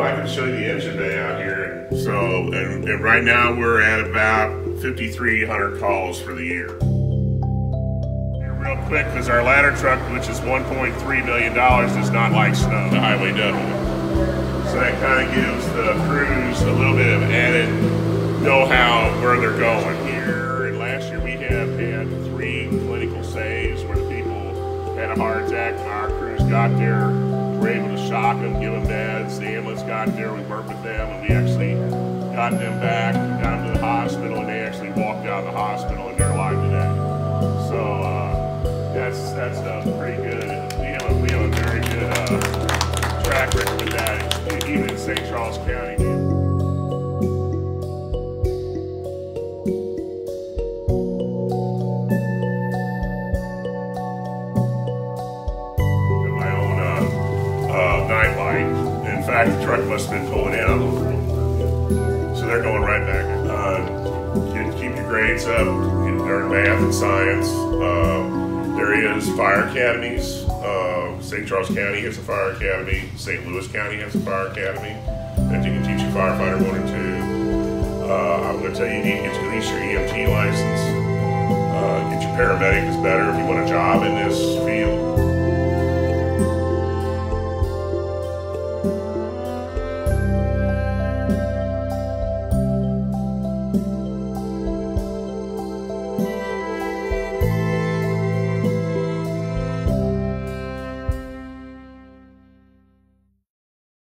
to show you the engine bay out here. So, and, and right now we're at about 5,300 calls for the year. Real quick, because our ladder truck, which is 1.3 million dollars, does not like snow. The highway doesn't. So that kind of gives the crews a little bit of added know-how of where they're going. Here and last year we have had three clinical saves where the people had a heart attack. and Our crews got there, were able to shock them, give them meds. The ambulance got there, we worked with them, and we actually got them back, got them to the hospital, and they actually walked out of the hospital and they're alive today. So uh, that's that's uh, pretty good. We have a, we have a very good uh, track record with that, even in St. Charles County. In fact, the truck must have been pulling in. So they're going right back. Uh, keep, keep your grades up, learn math and science. Uh, there is fire academies. Uh, St. Charles County has a fire academy. St. Louis County has a fire academy that you can teach a firefighter one or two. Uh, I'm going to tell you, you need to get at least your EMT license. Uh, get your paramedic is better if you want a job in this field.